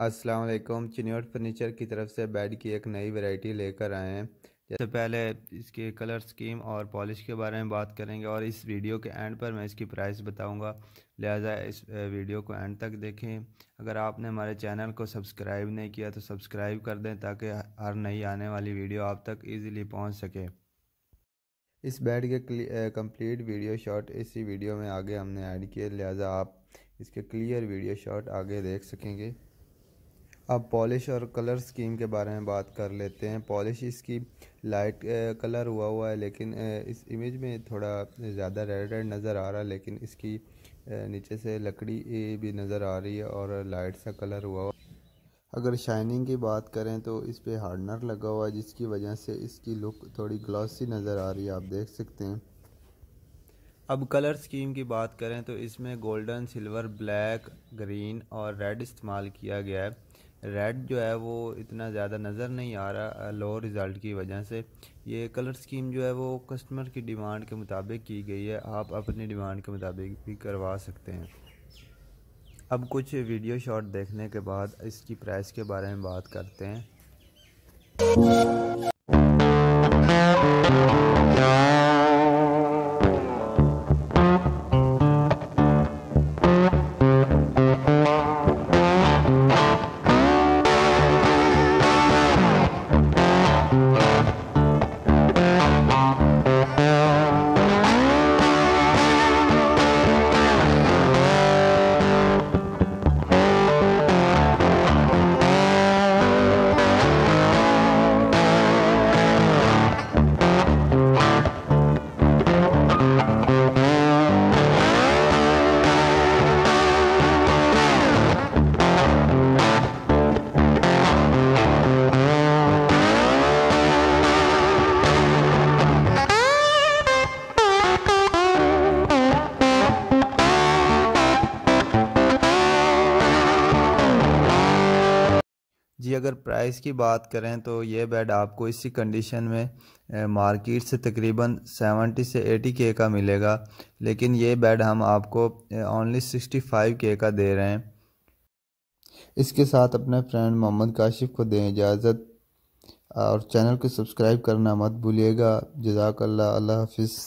अस्सलाम वालेकुम। फर्नीचर की तरफ़ से बेड की एक नई वैरायटी लेकर आए हैं। जैसे पहले इसके कलर स्कीम और पॉलिश के बारे में बात करेंगे और इस वीडियो के एंड पर मैं इसकी प्राइस बताऊँगा। लिहाजा इस वीडियो को एंड तक देखें। अगर आपने हमारे चैनल को सब्सक्राइब नहीं किया तो सब्सक्राइब कर दें ताकि हर नई आने वाली वीडियो आप तक ईज़िली पहुँच सके। इस बेड के कंप्लीट वीडियो शॉट इसी वीडियो में आगे हमने ऐड किए। लिहाजा आप इसके क्लियर वीडियो शॉट आगे देख सकेंगे। अब पॉलिश और कलर स्कीम के बारे में बात कर लेते हैं। पॉलिश इसकी लाइट कलर हुआ हुआ है, लेकिन इस इमेज में थोड़ा ज़्यादा रेड रेड नज़र आ रहा है, लेकिन इसकी नीचे से लकड़ी भी नज़र आ रही है और लाइट सा कलर हुआ हुआ अगर शाइनिंग की बात करें तो इस पर हार्डनर लगा हुआ है, जिसकी वजह से इसकी लुक थोड़ी ग्लॉसी नज़र आ रही है, आप देख सकते हैं। अब कलर स्कीम की बात करें तो इसमें गोल्डन सिल्वर ब्लैक ग्रीन और रेड इस्तेमाल किया गया है। रेड जो है वो इतना ज़्यादा नज़र नहीं आ रहा लो रिज़ल्ट की वजह से। ये कलर स्कीम जो है वो कस्टमर की डिमांड के मुताबिक की गई है। आप अपनी डिमांड के मुताबिक भी करवा सकते हैं। अब कुछ वीडियो शॉट देखने के बाद इसकी प्राइस के बारे में बात करते हैं। जी, अगर प्राइस की बात करें तो ये बेड आपको इसी कंडीशन में मार्केट से तकरीबन सेवेंटी से एटी के का मिलेगा। लेकिन ये बेड हम आपको ओनली सिक्सटी फाइव के का दे रहे हैं। इसके साथ अपने फ्रेंड मोहम्मद काशिफ को दें इजाज़त। और चैनल को सब्सक्राइब करना मत भूलिएगा। जजाक अल्लाह अल्लाह हाफिज़।